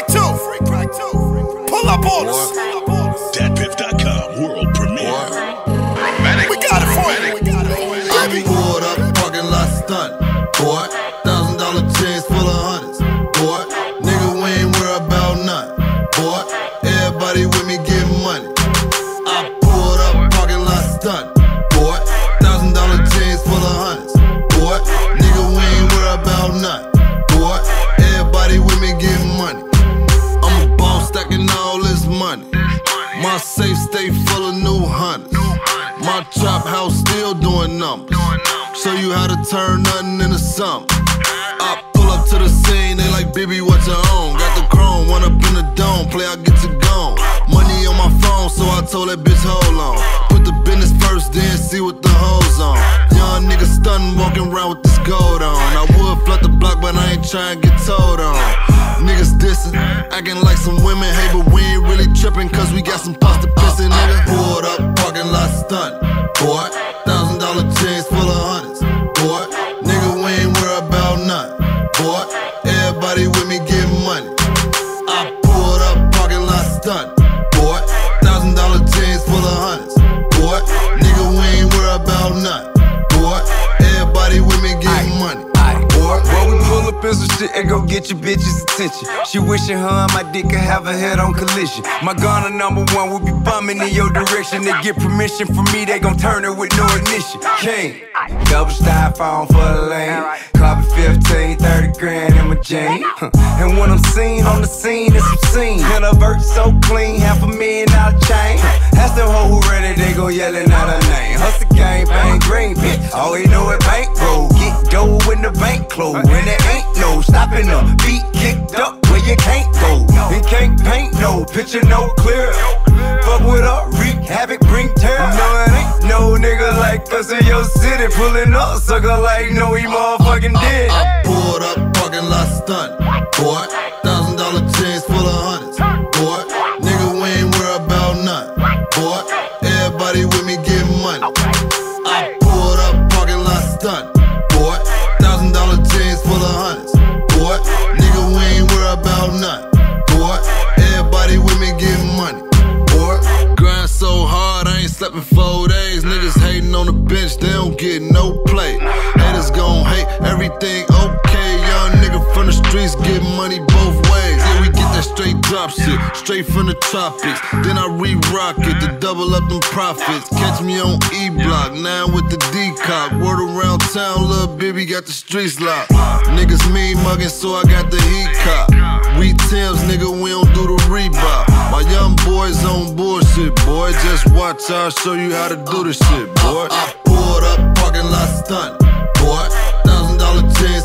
crack too. Free crack too. Pull up on us. DatPiff.com world premiere. We got it for you. We got it for you. I be pulled up, parking lot stunt. Boy, still doing numbers. Show you how to turn nothing into something. I pull up to the scene, they like, baby, what you on? Got the chrome, one up in the dome, play, I get you gone. Money on my phone, so I told that bitch, hold on. Put the business first, then see what the hoes on. Young nigga stunning, walking around with this gold on. I would flood the block, but I ain't trying to get told on. Niggas dissing, acting like some women, hey, but we ain't really tripping, cause we got some pasta pissing, nigga. Pulled up, parking lot stunt, and go get your bitch's attention. She wishing her and my dick could have a head on collision. My gunner number one will be bumming in your direction. They get permission from me, they gon' turn it with no ignition. King, double styrofoam for the lane. Copy 15, 30 grand in my chain. And when I'm seen on the scene, it's obscene. And a verse so clean, half a million dollar chain. Ask them hoe who ready, they go yelling out her name. Hustle gang, no nigga like us in your city. Pulling up, sucker like no, he motherfucking did. I pulled up, parking lot stunt, boy. Thousand dollar chains full of hundreds, boy. Nigga, we ain't worry about nothing, boy. Everybody with me getting money. I pulled up, parking lot stunt, boy. Thousand dollar chains full of hundreds, boy. Nigga, we ain't worry about nothing, boy. Everybody with me getting money, boy. Grind so hard, I ain't slept in straight drop shit, straight from the tropics. Then I re rock it to double up them profits. Catch me on E block, now with the D cock. Word around town, little baby got the streets locked. Niggas mean mugging, so I got the heat cop. We Tim's, nigga, we don't do the Reebok. My young boys on bullshit, boy. Just watch, I'll show you how to do the shit, boy. I, I pulled up, parking lot stunt, boy. Thousand dollar chains.